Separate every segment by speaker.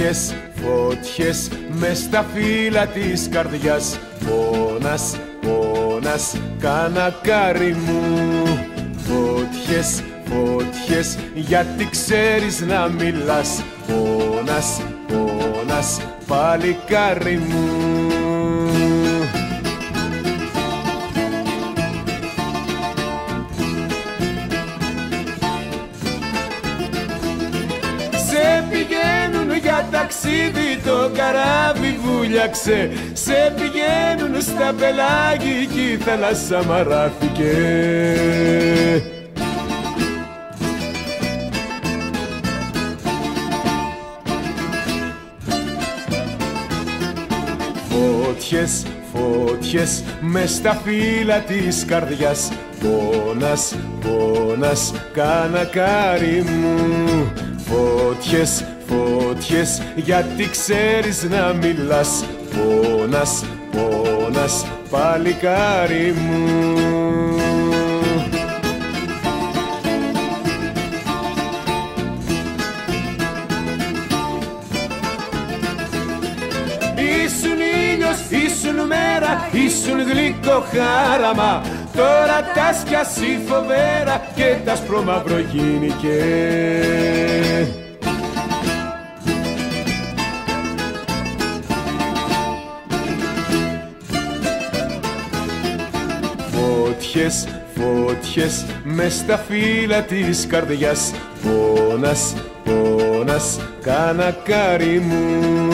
Speaker 1: Φωτιές, φωτιές μες στα φύλλα της καρδιάς. Πόνας, πόνας, κανακάρι μου. Φωτιές, φωτιές, γιατί ξέρεις να μιλάς. Πόνας, πόνας, παλικάρι μου. Σε πηγαίνουν για ταξίδι το καράβι βούλιαξε. Σε πηγαίνουν στα πελάγι κι η θάλασσα μαράθηκε Φώτιες, φώτιες μες στα φύλλα της καρδιάς. Πόνας, πόνας, κανακάρι μου. Φώτιες, φώτιες, γιατί ξέρεις να μιλάς. Πόνας, πόνας, παλικάρι μου. Ήσουν ήλιος, ήσουν μέρα, ήσουν γλυκό χάραμα. Τώρα τα σκιάσει φοβέρα και τα σπρώμαυρο γίνηκες Φώτιες, φώτιες μες στα φύλλα της καρδιάς. Πόνας, πόνας, κανακάρι μου.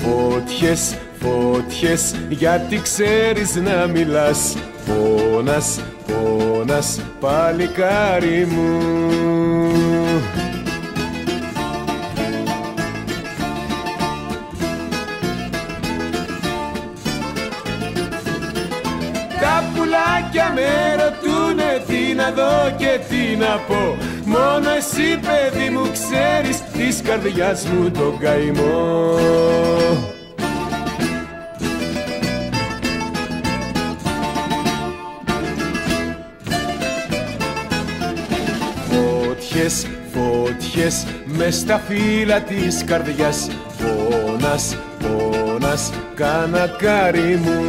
Speaker 1: Φώτιες, φώτιες, γιατί ξέρεις να μιλάς. Πόνας, πόνας, παλικάρι μου πουλάκια με ρωτούνε τι να δω και τι να πω. Μόνο εσύ παιδί μου ξέρεις της καρδιάς μου τον καημό. Φώτιες, φώτιες μες στα φύλλα της καρδιάς. Πόνας, πόνας, κανακάρι μου.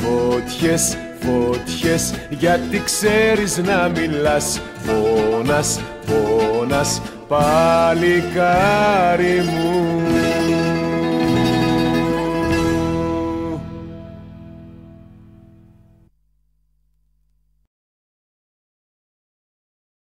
Speaker 1: Φώτιες, φώτιες, γιατί ξέρεις να μιλάς. Πόνας, πόνας, παλικάρι μου